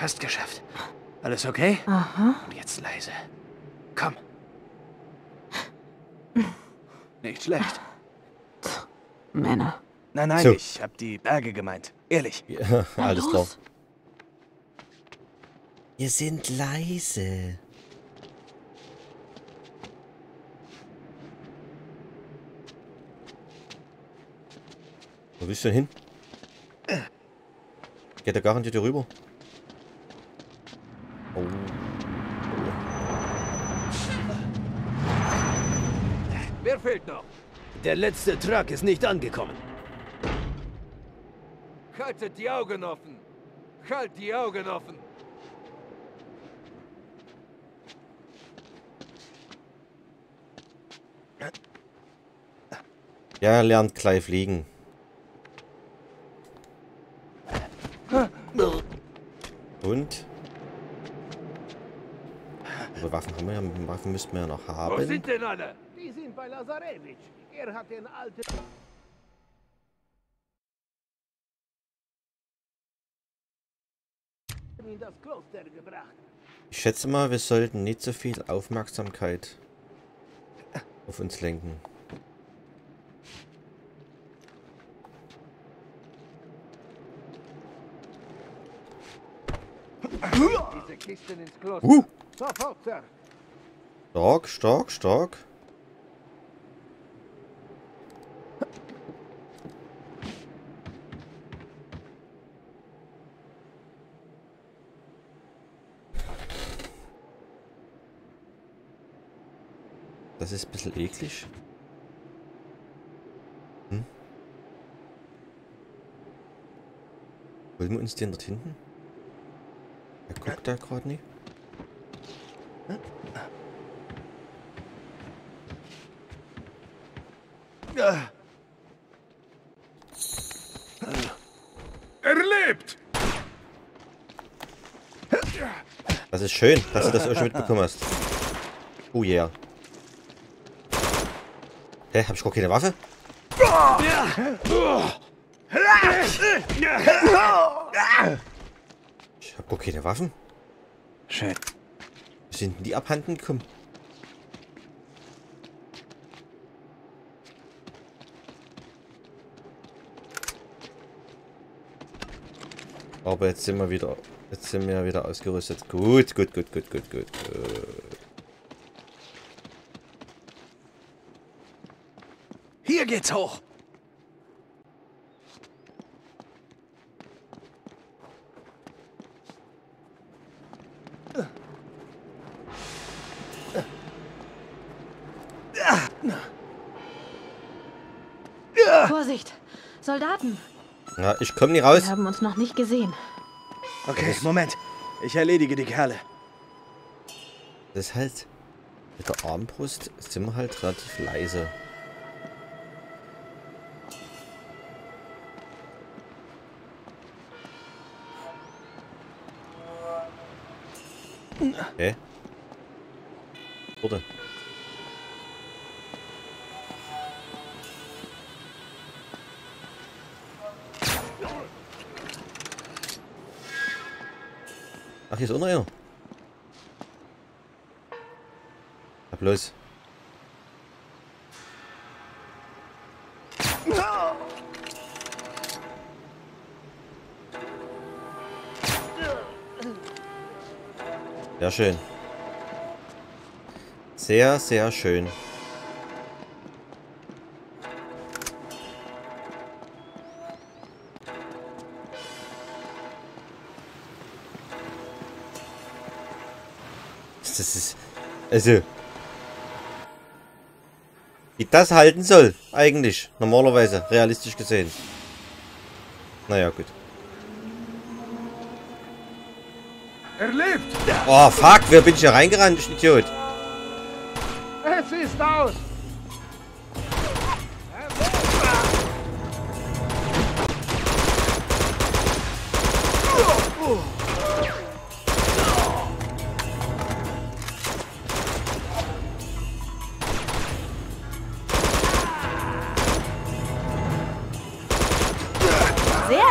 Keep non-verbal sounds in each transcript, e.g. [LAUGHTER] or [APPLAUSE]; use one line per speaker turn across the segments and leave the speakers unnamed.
Fast geschafft. Alles okay?
Aha.
Und jetzt leise. Komm. Nicht schlecht.
Männer.
Nein, nein,
So.
ich hab die Berge gemeint. Ehrlich.
Ja, [LAUGHS] alles klar.
los.
Wir sind leise. Wo willst du denn hin? Geht der garantiert hier rüber? Oh.
Wer fehlt noch?
Der letzte Truck ist nicht angekommen.
Haltet die Augen offen. Halt die Augen offen.
Ja, er lernt gleich fliegen. Und? Aber Waffen haben wir ja, Waffen müssten wir ja noch
Wo
haben.
sind denn alle?
Die sind bei Lazarevich. Er hat den alten... in das Kloster gebracht.
Ich schätze mal, wir sollten nicht so viel Aufmerksamkeit auf uns lenken.
Diese Kisten ins Kloster.
Uh! Stark, stark, stark. Das ist ein bisschen eklig. Hm? Wollen wir uns den dort hinten? Er guckt da gerade nicht.
Er lebt!
Das ist schön, dass du das auch schon mitbekommen hast. Oh yeah. Hä, hab ich gar keine Waffe? Ich hab gar keine Waffen. Sind die abhanden gekommen? Aber jetzt sind wir wieder. Jetzt sind wir wieder ausgerüstet. Gut, gut, gut, gut, gut, gut.
Hier geht's hoch.
Vorsicht! Soldaten!
Ja, ich komme nie raus.
Wir haben uns noch nicht gesehen.
Okay, Moment. Ich erledige die Kerle.
Das ist halt. Mit der Armbrust sind wir halt relativ leise. Hä? Wurde. Hier ist auch noch einer. Bloß. Sehr schön. Sehr, sehr schön. Also... Wie das halten soll, eigentlich. Normalerweise, realistisch gesehen. Naja, gut.
Er lebt!
Oh, fuck, wer bin ich hier reingerannt, ich Idiot?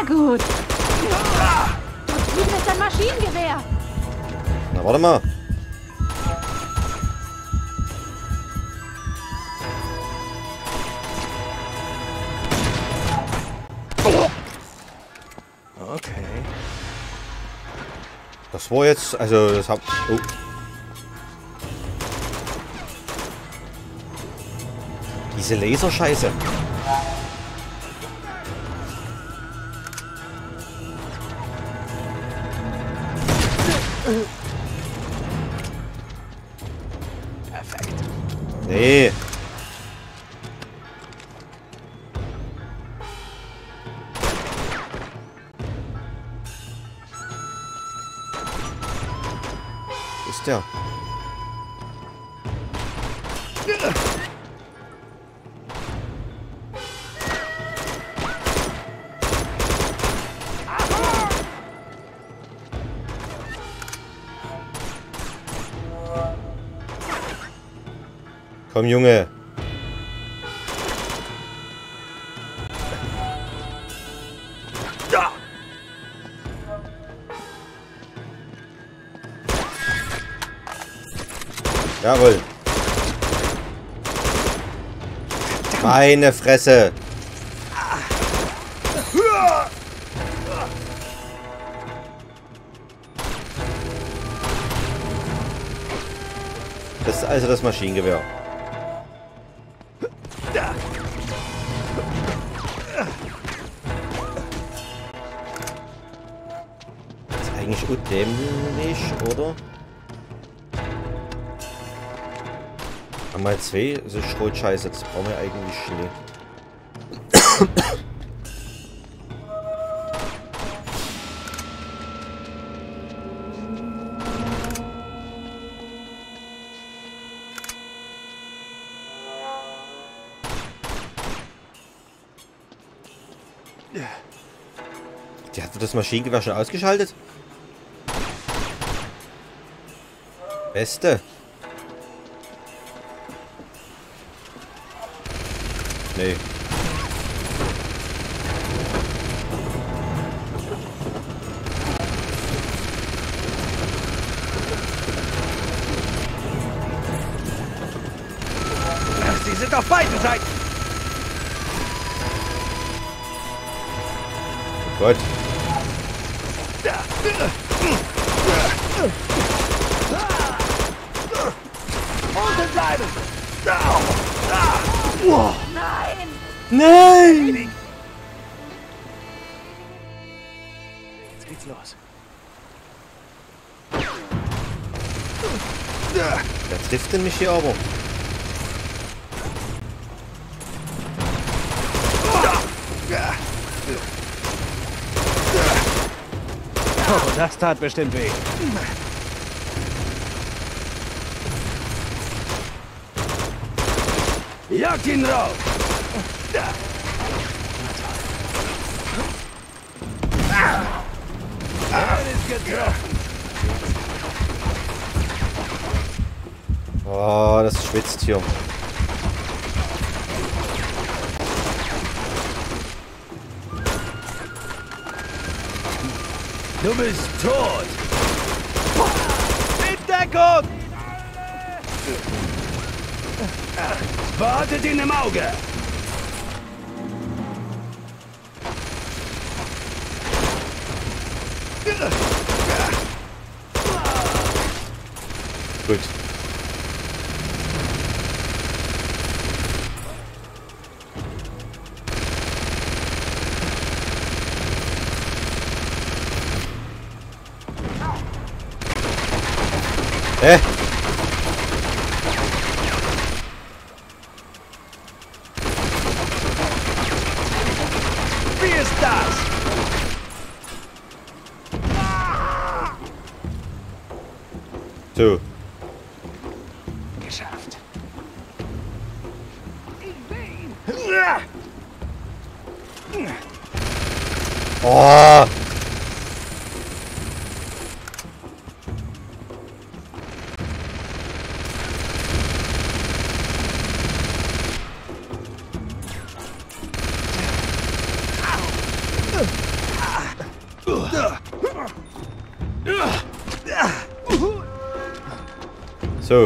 Gut! drüben ist ein Maschinengewehr.
Na, warte mal.
Okay.
Das war jetzt, also das hab. Oh. Diese Laserscheiße. Komm, Junge.
Da!
Jawohl. Meine Fresse. Das ist also das Maschinengewehr. Ist undämlich, oder? Einmal zwei, so Schrotscheiße, das brauchen wir eigentlich Schnee. Die hat das Maschinengewehr schon ausgeschaltet? Beste. Nee. Wer trifft denn mich hier aber?
Oh, das tat bestimmt weh. Jagt ihn raus! Da. Er ist getroffen.
Oh, das schwitzt hier.
Du bist tot! In Deckung! Behaltet ihn im Auge!
Gut.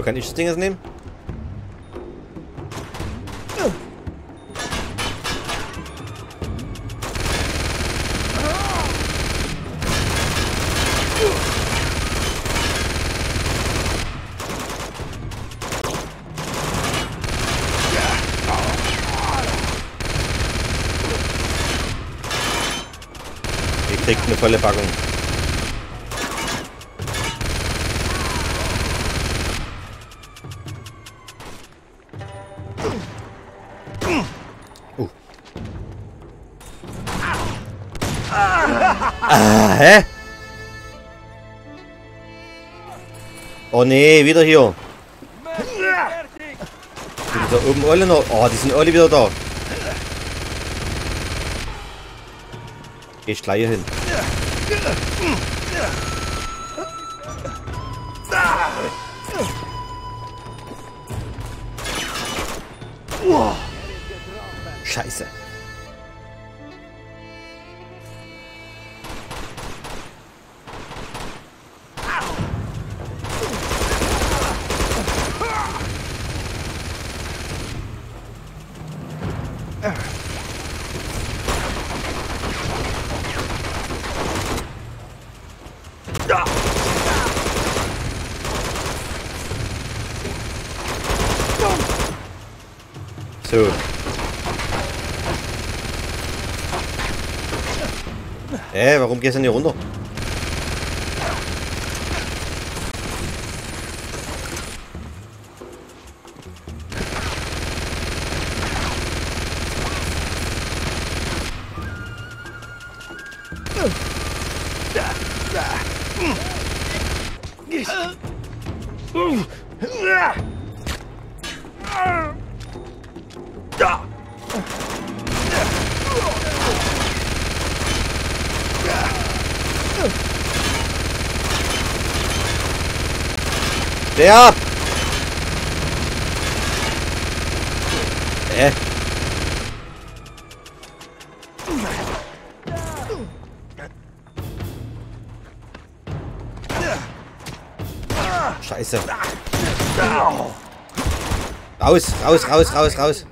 Kann ich das Ding jetzt nehmen? Ihr kriegt eine volle Packung. Oh nee, wieder hier. Sind da oben alle noch? Oh, die sind alle wieder da. Geh ich gleich hin. So. Hä, warum gehst du denn hier runter? Steh ab! Hä? Scheiße. Raus, raus, raus, raus, raus.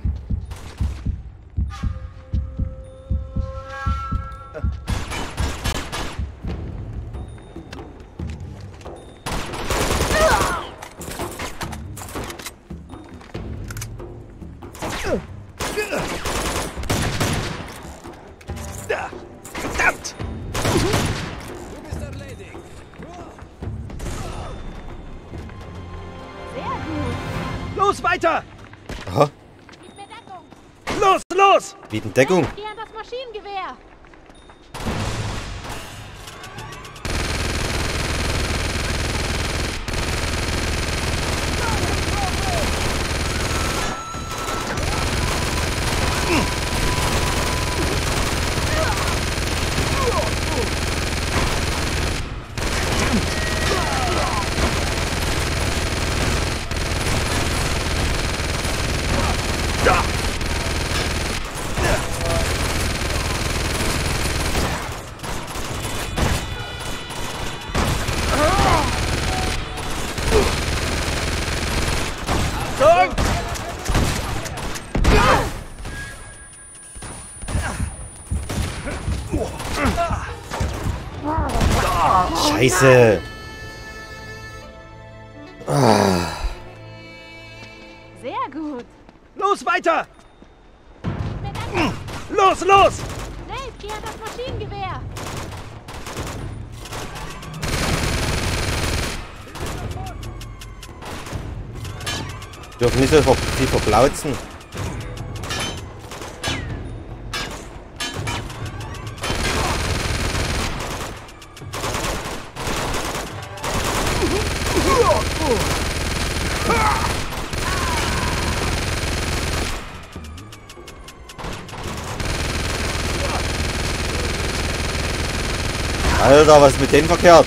Deckung. Geh an das Maschinengewehr.
Achtung!
Scheiße.
Sehr gut.
Los, weiter! Los, los!
Dave, geh an das Maschinengewehr.
Dürfen nicht so ver viel verplauzen. Alter, was ist mit denen verkehrt?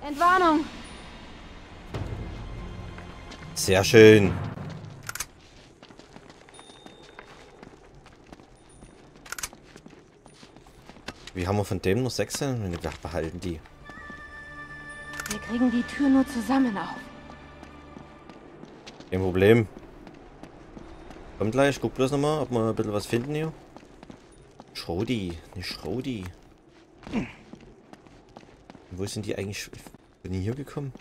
Entwarnung. Sehr schön. Wir von dem nur sechs? Wir behalten die.
Wir kriegen die Tür nur zusammen auf.
Kein Problem. Komm gleich, ich guck bloß nochmal, ob wir ein bisschen was finden hier. Schrodi, eine Schrodi. Wo sind die eigentlich? Bin ich hier gekommen?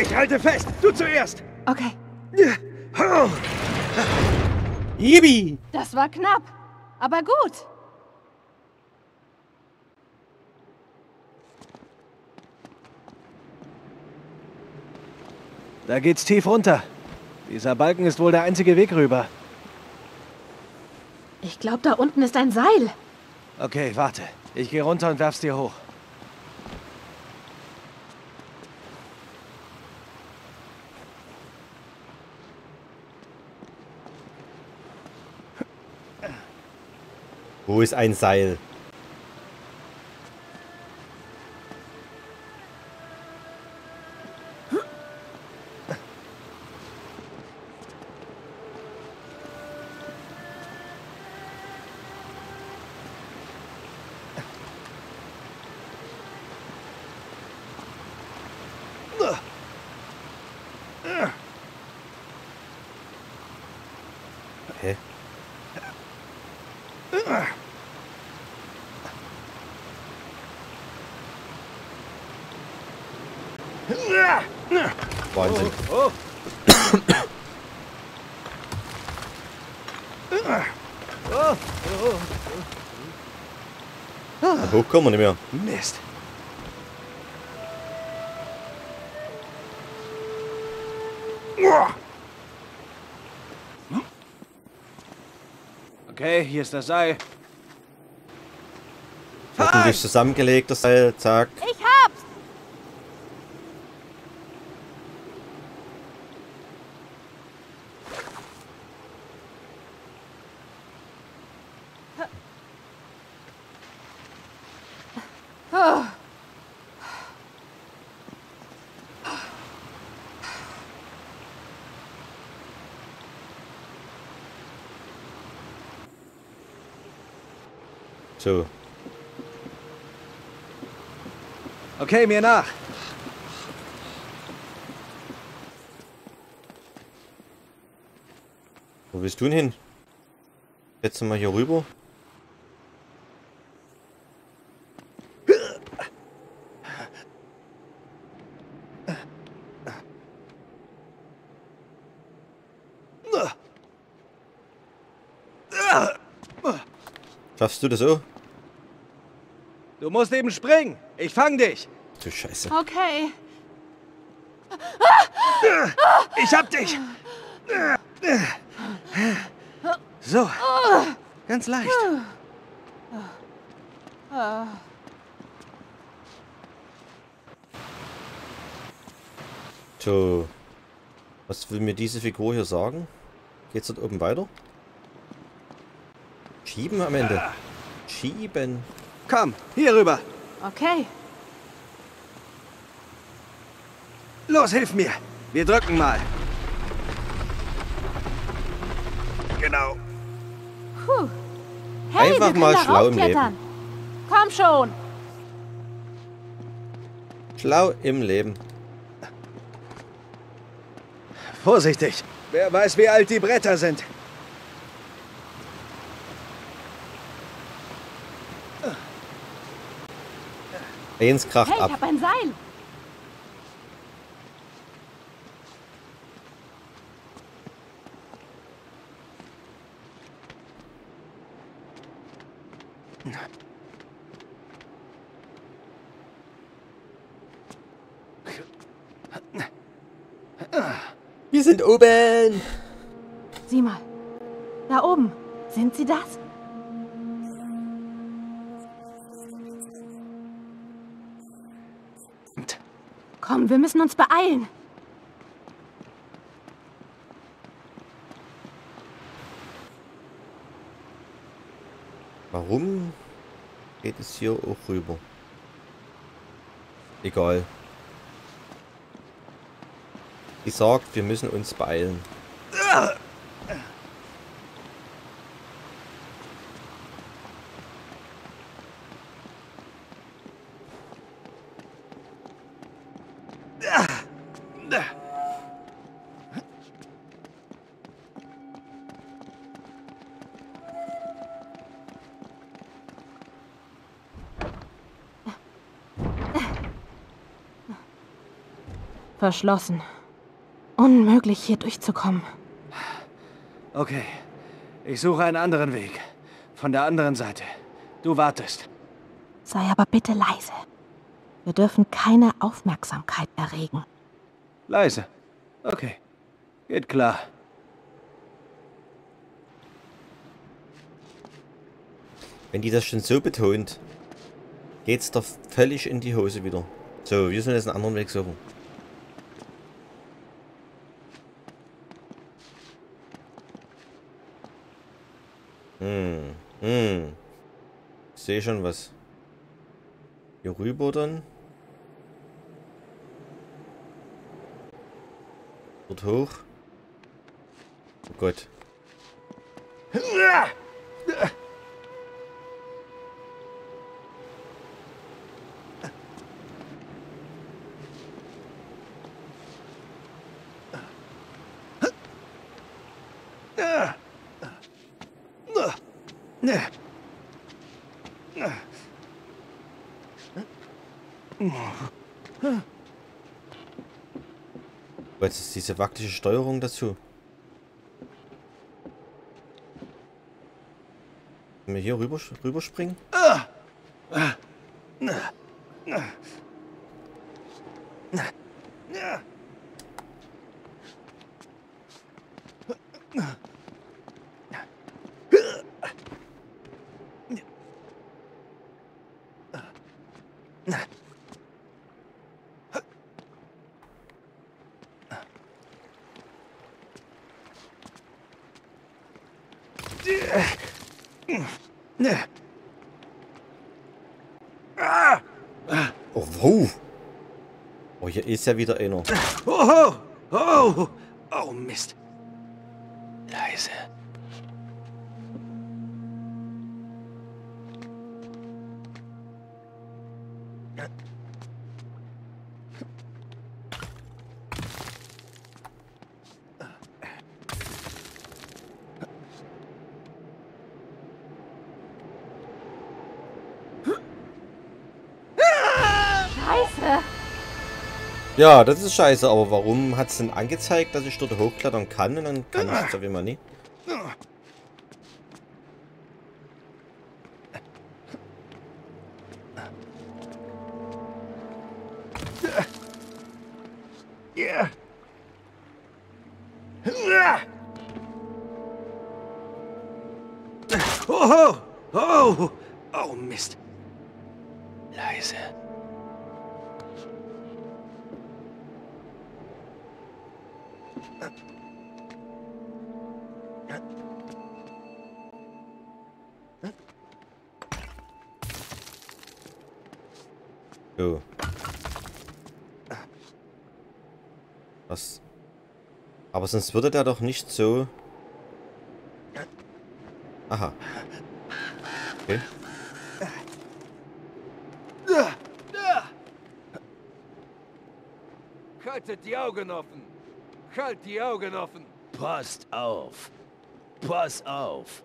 Ich halte fest. Du zuerst.
Okay,
Yibi!
das war knapp. Aber gut.
Da geht's tief runter. Dieser Balken ist wohl der einzige Weg rüber.
Ich glaube, da unten ist ein Seil.
Okay, warte. Ich gehe runter und werf's dir hoch.
Wo ist ein Seil? Hä? Wahnsinn. Hoch kommen wir nicht mehr.
Mist. Okay, hier ist das Seil.
Hoffentlich zusammengelegt, das Seil. Zack.
Ich hab's.
So.
Okay, mir nach.
Wo willst du denn hin? Jetzt mal hier rüber. Schaffst du das auch?
Du musst eben springen. Ich fang dich.
Du Scheiße.
Okay.
Ich hab dich. So. Ganz leicht.
So. Was will mir diese Figur hier sagen? Geht's dort oben weiter? Schieben am Ende. Schieben.
Komm, hier rüber.
Okay.
Los, hilf mir. Wir drücken mal. Genau.
Puh. Hey,
Einfach
wir
mal schlau im
raufklettern. Komm schon.
Schlau im Leben.
Vorsichtig. Wer weiß, wie alt die Bretter sind.
Eins kracht
Hey, ich
ab.
hab ein Seil.
Wir sind oben.
Sieh mal. Da oben. Sind sie das? Komm, wir müssen uns beeilen.
Warum geht es hier auch rüber? Egal. Die sagt, wir müssen uns beeilen.
Verschlossen. Unmöglich, hier durchzukommen.
Okay. Ich suche einen anderen Weg. Von der anderen Seite. Du wartest.
Sei aber bitte leise. Wir dürfen keine Aufmerksamkeit erregen.
Leise. Okay. Geht klar.
Wenn die das schon so betont, geht's doch völlig in die Hose wieder. So, wir müssen jetzt einen anderen Weg suchen. Hm, hm. Ich sehe schon was. Hier rüber dann. Dort hoch. Oh Gott. Was ist diese wackelige Steuerung dazu? Können wir hier rüber, rüberspringen? Oh, wow. Oh, hier ist ja wieder einer.
Oh, oh, oh, Mist.
Ja, das ist scheiße, aber warum hat es denn angezeigt, dass ich dort hochklettern kann und dann kann ich es auf einmal nicht?
Yeah. Oh, oh, oh, Mist. Leise.
So. Was? Aber sonst würde der doch nicht so... Aha. Okay.
Haltet die Augen offen. Halt die Augen offen.
Passt auf. Pass auf.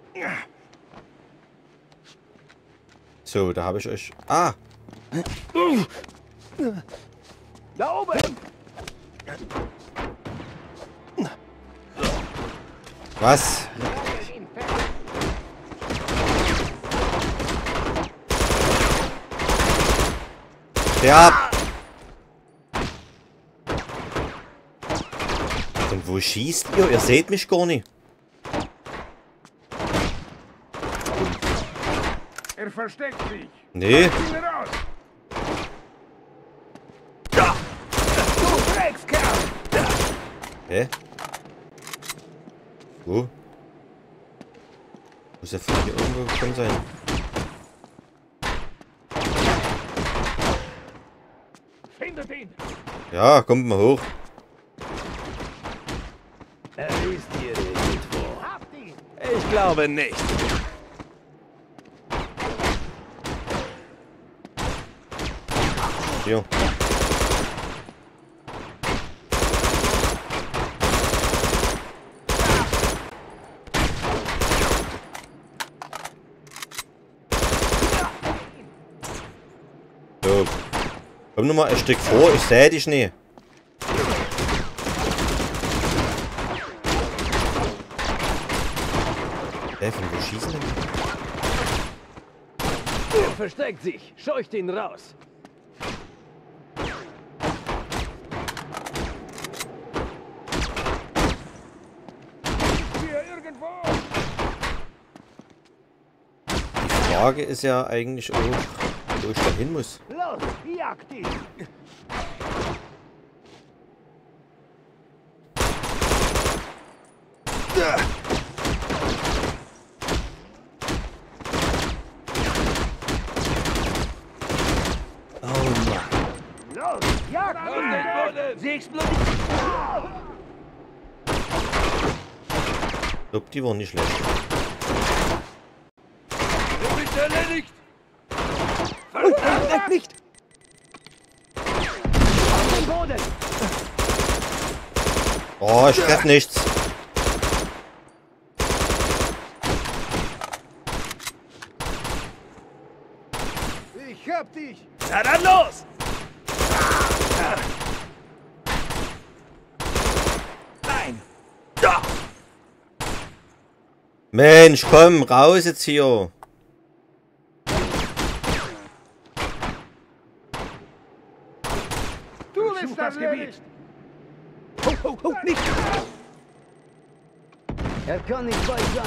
So, da habe ich euch... Ah!
Da oben!
Was? Ja. Und wo schießt ihr? Ihr seht mich gar nicht.
Er versteckt sich.
Nee, hä? Wo? Muss ja von hier irgendwo gekommen sein.
Findet ihn!
Ja, kommt mal hoch.
Er ist hier irgendwo.
Habt ihn!
Ich glaube nicht.
So. Komm noch mal ein Stück vor, ich sehe dich nicht. Hä, von wo schießen denn?
Er versteckt sich. Scheucht ihn raus.
Die Frage ist ja eigentlich wo ich da hin muss.
Los, jagt ihn!
Oh Mann.
Los, jagt ihn!
Sie explodiert.
Ich glaub, die waren nicht schlecht.
Du bist erledigt!
Verdammt nicht. Auf den Boden.
Oh, ich treff nichts.
Ich hab dich!
Na dann los. Nein. Da.
Mensch, komm, raus jetzt hier.
Du bist das Gebiet!
Ho, ho, ho, nicht. Er kann nicht weit sein.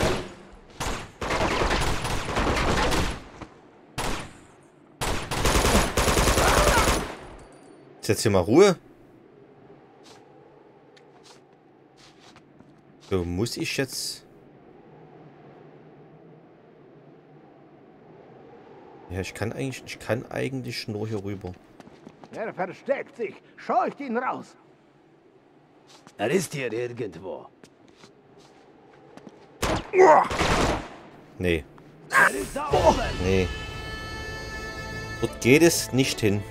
Ist jetzt hier mal Ruhe? So, muss ich jetzt... Ja, ich kann eigentlich, ich kann eigentlich nur hier rüber.
Er versteckt sich! Scheucht ihn raus!
Er ist hier irgendwo.
Nee,
Er ist da oben.
nee. Dort geht es nicht hin.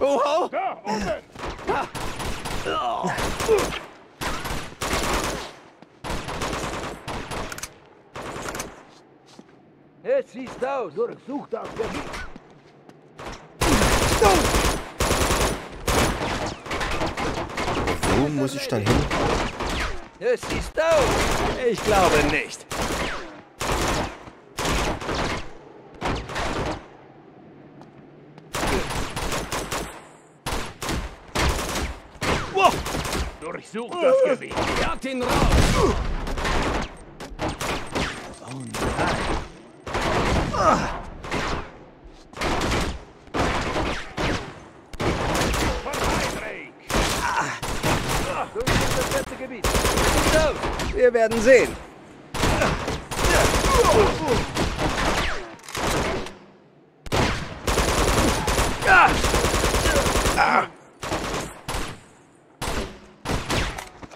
Oho.
Da oben!
Es sieht aus.
Durchsuch das Gebiet!
Wo muss ich dann hin?
Es sieht aus. Ich glaube nicht. Wow.
Durchsuch das Gebiet!
Jagt ihn raus.
Von Heinrich!
Wir werden sehen.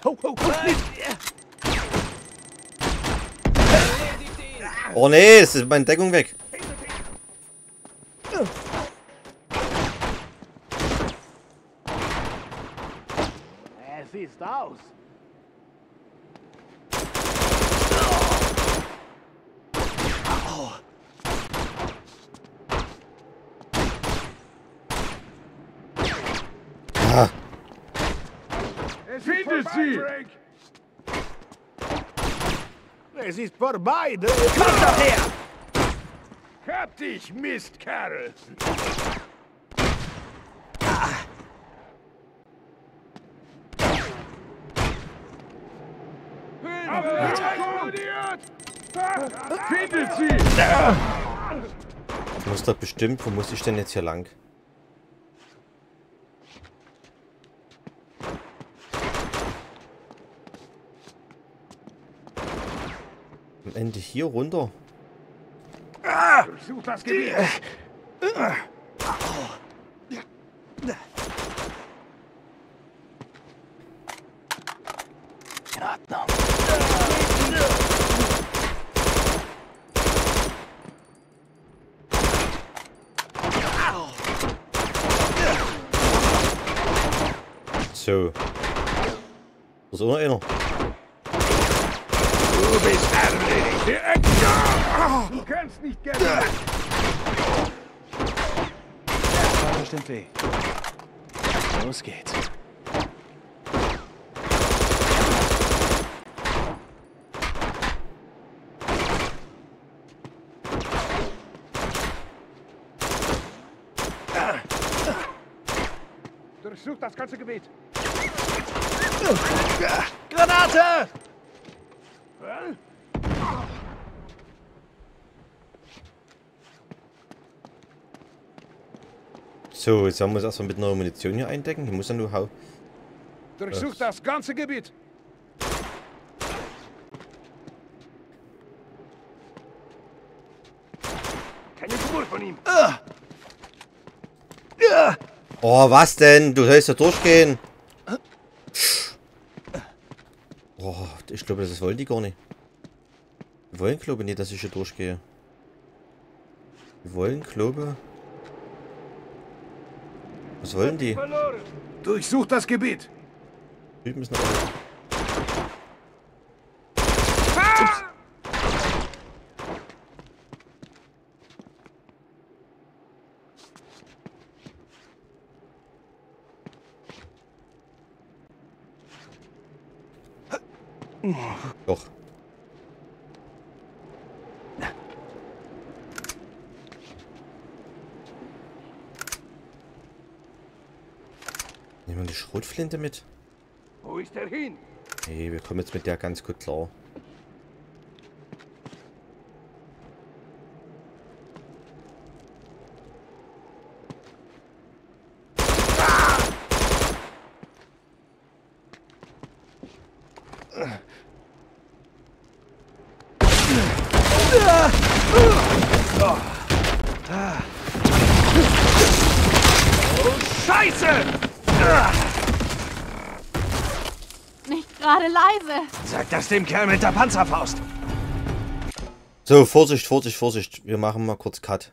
Ho!
Oh es ist meine Deckung weg.
Es ist aus!
Ah,
Es Findet sie! Vorbei!
Kommt doch her.
Hab dich, Mistkerl! Explodiert!
Findet sie!
Ich muss doch bestimmt, wo muss ich denn jetzt hier lang? Ende hier runter.
Durchsucht das Gebiet!
In Ordnung.
So. Da ist auch noch einer.
Du bist erledigt! Der Edgar! Du kannst nicht gerne...
War bestimmt weh. Los geht's.
Durchsucht das ganze Gebiet!
Granate!
So, jetzt haben wir uns erstmal mit neuer Munition hier eindecken. Hier muss ja nur hau.
Durchsucht das ganze Gebiet! Keine Spur von ihm!
Oh, was denn? Du sollst ja durchgehen. Oh, ich glaube, das wollen die gar nicht. Die wollen, glaube ich, nicht, dass ich hier durchgehe. Die wollen, glaube Was wollen die?
Durchsucht das Gebiet!
Ist noch einer. Doch. Nehmen wir die Schrotflinte mit?
Wo ist er hin?
Nee, wir kommen jetzt mit der ganz gut klar.
Scheiße!
Nicht gerade leise.
Das dem Kerl mit der Panzerfaust.
So, Vorsicht, Vorsicht, Vorsicht. Wir machen mal kurz Cut.